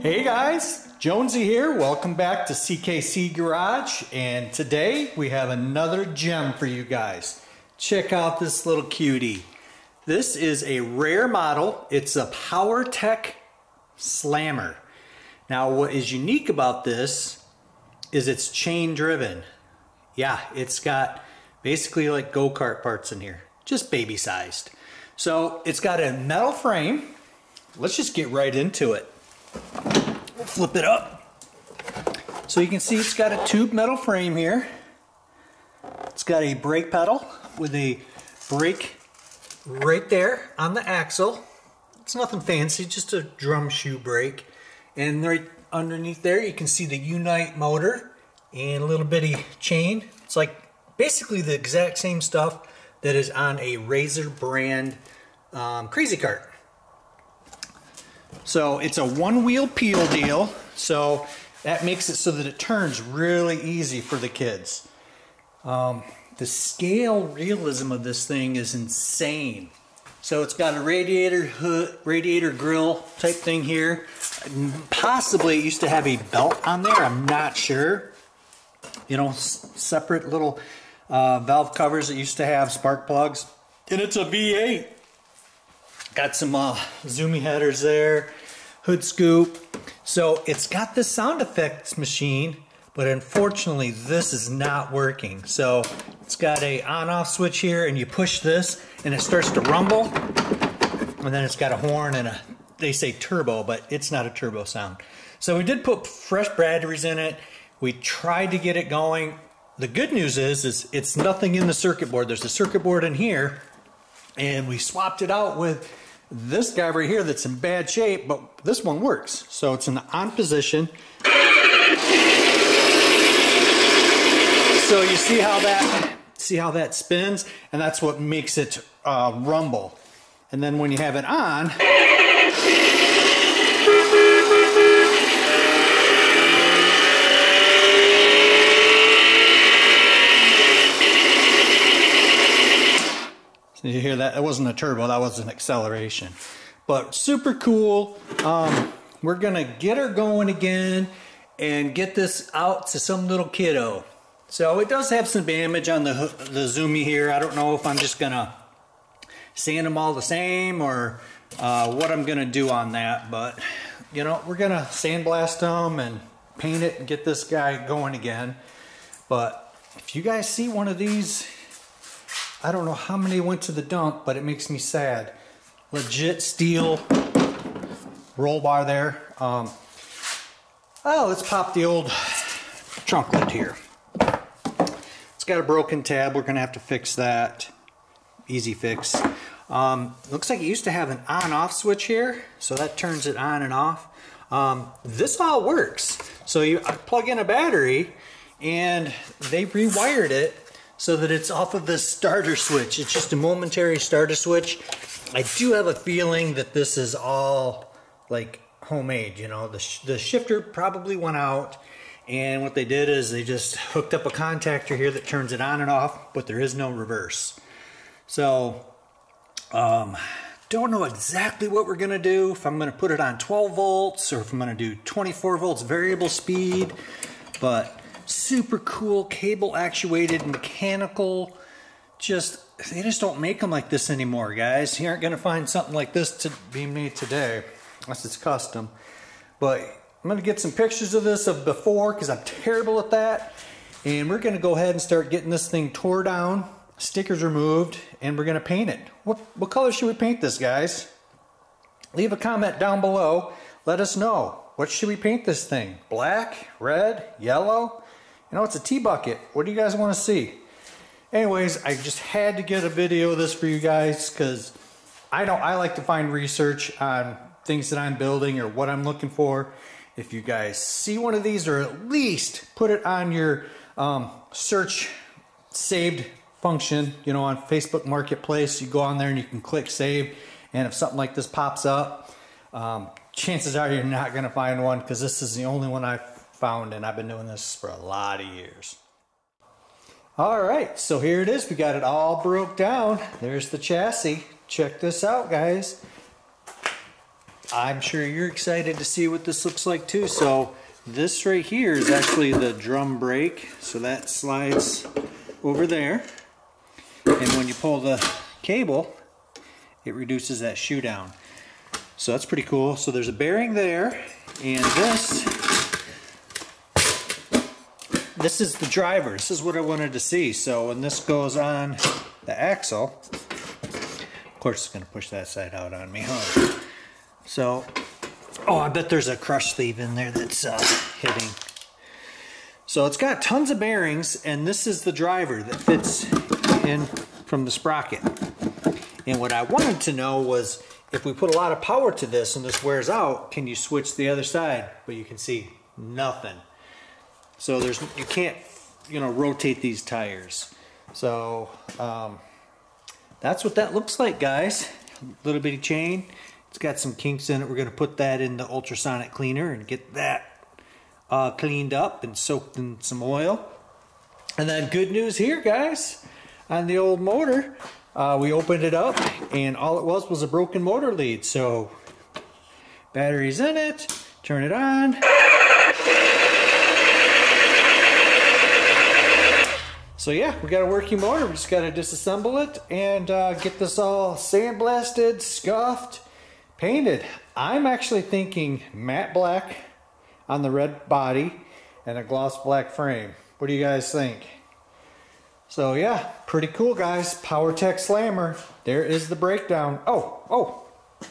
Hey guys, Jonesy here. Welcome back to CKC Garage. And today we have another gem for you guys. Check out this little cutie. This is a rare model. It's a PowerTech Slammer. Now what is unique about this is it's chain driven. Yeah, it's got basically like go-kart parts in here, just baby sized. So it's got a metal frame. Let's just get right into it. We'll flip it up. So you can see it's got a tube metal frame here. It's got a brake pedal with a brake right there on the axle. It's nothing fancy, just a drum shoe brake. And right underneath there you can see the Unite motor and a little bitty chain. It's like basically the exact same stuff that is on a Razor brand um, Crazy Cart. So it's a one wheel peel deal. So that makes it so that it turns really easy for the kids. Um, the scale realism of this thing is insane. So it's got a radiator hood, radiator grill type thing here. Possibly it used to have a belt on there, I'm not sure. You know, separate little uh, valve covers that used to have spark plugs. And it's a V8. Got some uh, zoomy headers there, hood scoop. So it's got the sound effects machine, but unfortunately this is not working. So it's got a on off switch here and you push this and it starts to rumble. And then it's got a horn and a, they say turbo, but it's not a turbo sound. So we did put fresh batteries in it. We tried to get it going. The good news is, is it's nothing in the circuit board. There's a circuit board in here and we swapped it out with this guy right here that's in bad shape, but this one works. So it's in the on position. So you see how that see how that spins, and that's what makes it uh, rumble. And then when you have it on, Hear that? That wasn't a turbo, that was an acceleration. But super cool. Um, we're gonna get her going again and get this out to some little kiddo. So it does have some damage on the, the Zoomy here. I don't know if I'm just gonna sand them all the same or uh, what I'm gonna do on that, but you know, we're gonna sandblast them and paint it and get this guy going again. But if you guys see one of these I don't know how many went to the dump, but it makes me sad. Legit steel roll bar there. Um, oh, let's pop the old trunk lid here. It's got a broken tab. We're going to have to fix that. Easy fix. Um, looks like it used to have an on-off switch here, so that turns it on and off. Um, this all works. So you plug in a battery, and they rewired it so that it's off of the starter switch. It's just a momentary starter switch. I do have a feeling that this is all like homemade, you know. The, sh the shifter probably went out and what they did is they just hooked up a contactor here that turns it on and off, but there is no reverse. So, um, don't know exactly what we're gonna do, if I'm gonna put it on 12 volts or if I'm gonna do 24 volts variable speed, but super cool cable actuated mechanical. Just they just don't make them like this anymore guys. You aren't going to find something like this to be made today unless it's custom. But I'm going to get some pictures of this of before because I'm terrible at that. And we're going to go ahead and start getting this thing tore down stickers removed and we're going to paint it. What, what color should we paint this guys? Leave a comment down below. Let us know. What should we paint this thing? Black red yellow you know, it's a T-bucket. What do you guys want to see? Anyways, I just had to get a video of this for you guys because I don't. I like to find research on things that I'm building or what I'm looking for. If you guys see one of these, or at least put it on your um, search saved function, you know, on Facebook Marketplace, you go on there and you can click save. And if something like this pops up, um, chances are you're not going to find one because this is the only one I've found, and I've been doing this for a lot of years. All right, so here it is. We got it all broke down. There's the chassis. Check this out, guys. I'm sure you're excited to see what this looks like too. So this right here is actually the drum brake. So that slides over there. And when you pull the cable, it reduces that shoe down. So that's pretty cool. So there's a bearing there, and this, this is the driver. This is what I wanted to see. So when this goes on the axle, of course it's gonna push that side out on me, huh? So, oh, I bet there's a crush sleeve in there that's uh, hitting. So it's got tons of bearings, and this is the driver that fits in from the sprocket. And what I wanted to know was if we put a lot of power to this and this wears out, can you switch the other side? But you can see nothing. So there's you can't you know rotate these tires. So um, that's what that looks like, guys. Little bitty chain. It's got some kinks in it. We're to put that in the ultrasonic cleaner and get that uh, cleaned up and soaked in some oil. And then good news here, guys, on the old motor. Uh, we opened it up and all it was was a broken motor lead. So batteries in it, turn it on. So yeah, we got a working motor. We just got to disassemble it and uh, get this all sandblasted, scuffed, painted. I'm actually thinking matte black on the red body and a gloss black frame. What do you guys think? So yeah, pretty cool guys. PowerTech Slammer. There is the breakdown. Oh, oh,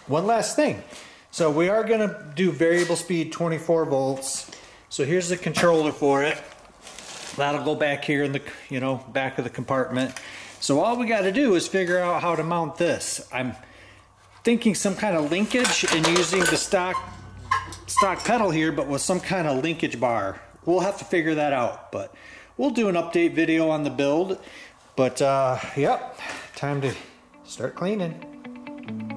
one last thing. So we are gonna do variable speed 24 volts. So here's the controller for it. That'll go back here in the, you know, back of the compartment. So all we gotta do is figure out how to mount this. I'm thinking some kind of linkage and using the stock stock pedal here, but with some kind of linkage bar. We'll have to figure that out, but we'll do an update video on the build. But uh, yep, time to start cleaning.